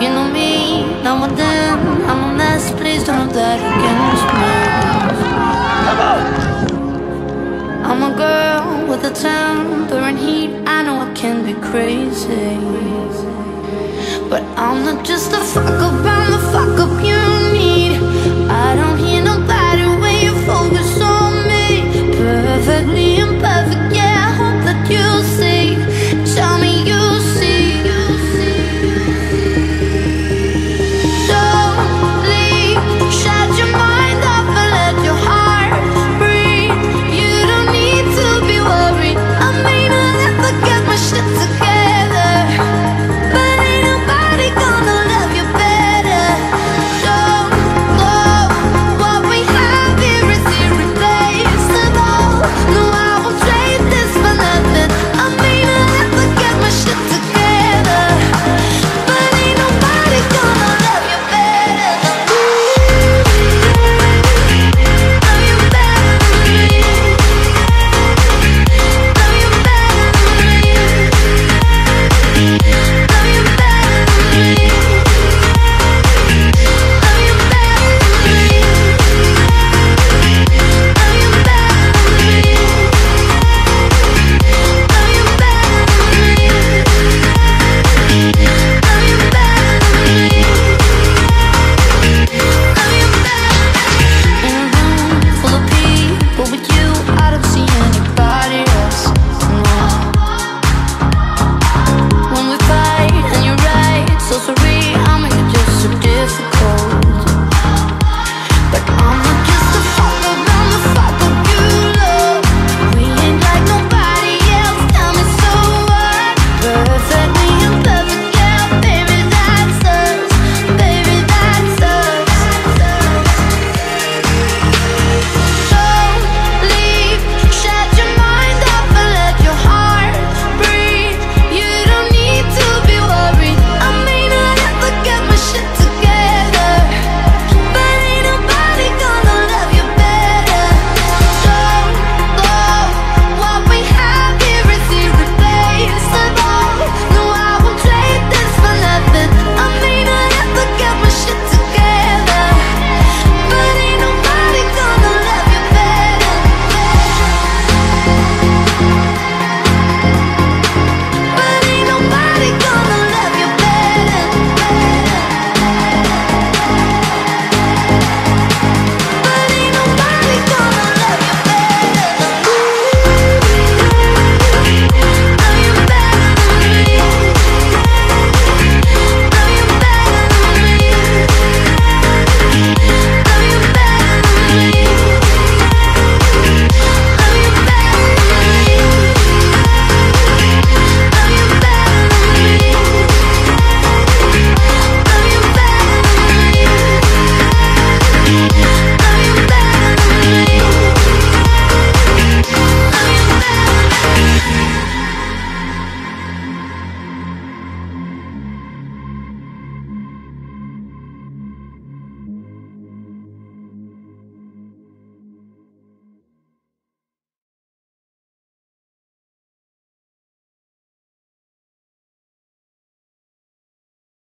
You know me, now and then I'm a mess, please don't hold that against me. I'm a girl with a temper and heat. I know I can be crazy. But I'm not just a fuck up, I'm a fuck up, you